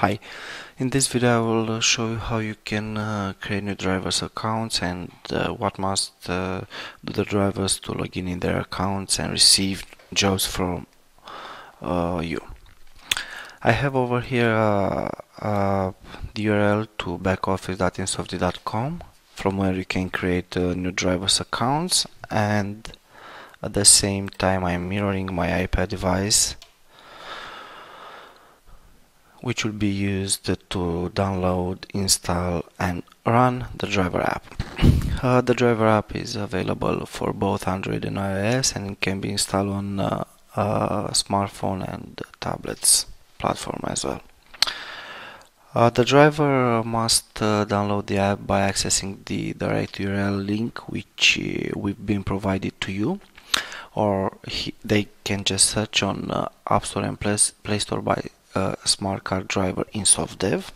Hi, in this video I will show you how you can uh, create new drivers accounts and uh, what must uh, do the drivers to log in in their accounts and receive jobs from uh, you. I have over here uh, uh, the URL to backoffice.insoftdev.com from where you can create new drivers accounts and at the same time I'm mirroring my iPad device which will be used to download, install and run the driver app. Uh, the driver app is available for both Android and iOS and can be installed on uh, uh, smartphone and tablets platform as well. Uh, the driver must uh, download the app by accessing the direct URL link which uh, we've been provided to you or he, they can just search on App Store and Play Store by a smart car driver INSOFTDEV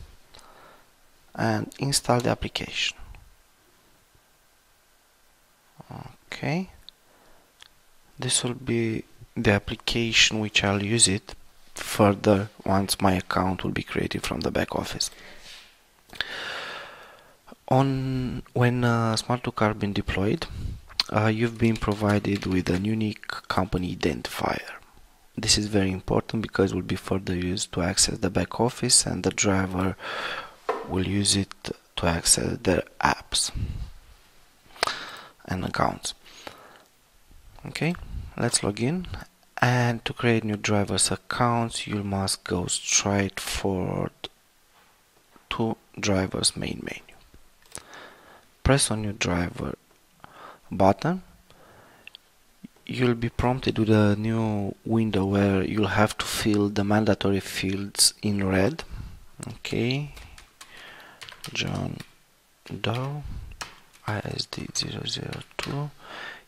and install the application. Okay, this will be the application which I'll use it further once my account will be created from the back office. On when uh, Smart2Car been deployed, uh, you've been provided with a unique company identifier. This is very important because it will be further used to access the back office and the driver will use it to access their apps and accounts. Okay, let's log in and to create new drivers accounts you must go straight forward to drivers main menu. Press on your driver button you'll be prompted with a new window where you'll have to fill the mandatory fields in red. Okay. John Doe ISD 002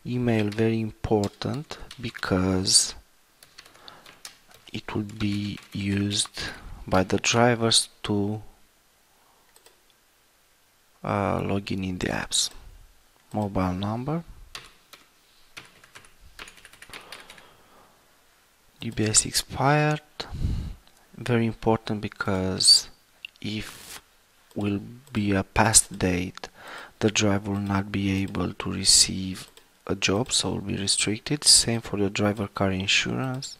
email very important because it will be used by the drivers to uh, log in in the apps. Mobile number DBS expired. Very important because if will be a past date the driver will not be able to receive a job so will be restricted. Same for the driver car insurance.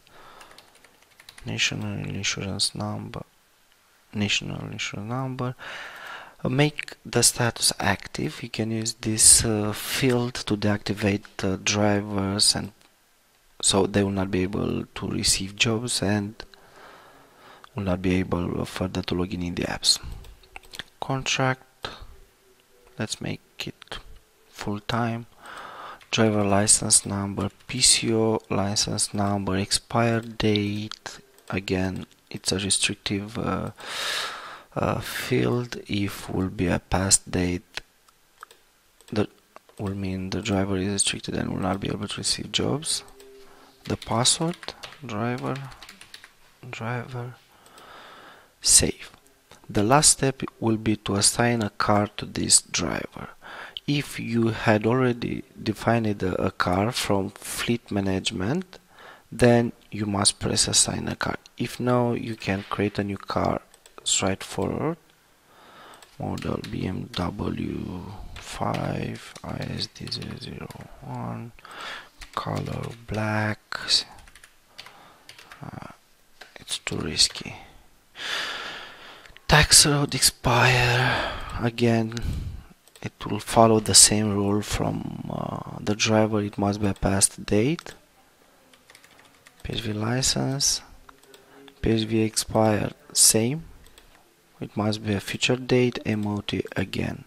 National insurance number national insurance number. Uh, make the status active. You can use this uh, field to deactivate uh, drivers and so they will not be able to receive jobs and will not be able further to log in in the apps. Contract let's make it full-time. Driver license number PCO license number expired date. Again it's a restrictive uh, uh, field. If will be a past date that will mean the driver is restricted and will not be able to receive jobs the password driver driver save. The last step will be to assign a car to this driver. If you had already defined a, car from fleet management then you must press assign a car. If no you can create a new car straightforward model BMW 5 ISD 001 color black. Uh, it's too risky. Tax road expire. Again it will follow the same rule from uh, the driver. It must be a past date. PSV license. PSV expire same. It must be a future date. MOT again.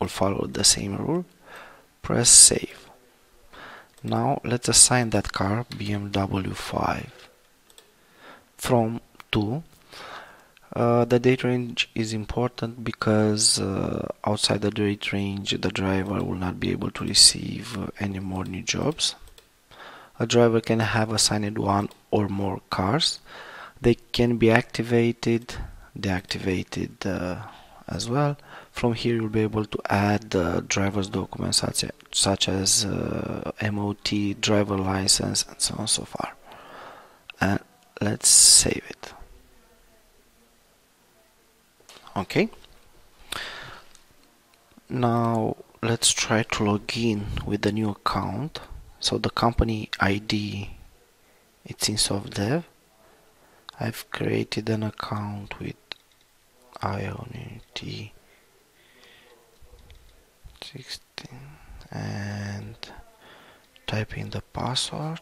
Will follow the same rule. Press save now let's assign that car BMW 5 from 2 uh, the date range is important because uh, outside the date range the driver will not be able to receive any more new jobs. A driver can have assigned one or more cars. They can be activated deactivated uh, as well. From here you'll be able to add uh, driver's documents such, such as uh, MOT, driver license and so on so far. And let's save it. Okay. Now let's try to log in with the new account. So the company ID it's INSOFTDEV I've created an account with Ionity 16 and type in the password.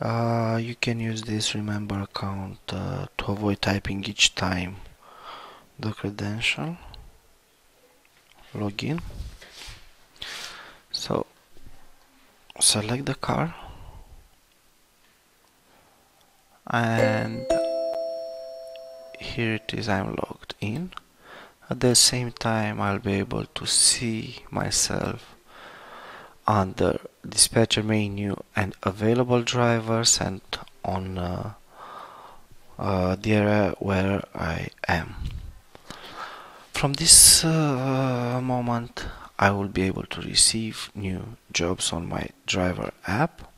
Uh, you can use this remember account uh, to avoid typing each time the credential. Login. So select the car. And here it is I'm logged in at the same time I'll be able to see myself under dispatcher menu and available drivers and on uh, uh, the area where I am. From this uh, moment I will be able to receive new jobs on my driver app.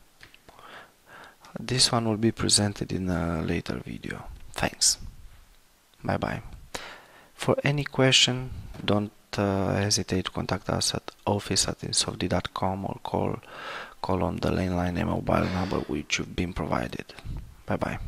This one will be presented in a later video. Thanks. Bye bye. For any question, don't uh, hesitate to contact us at office at insoftdev.com or call call on the landline and mobile number which you've been provided. Bye bye.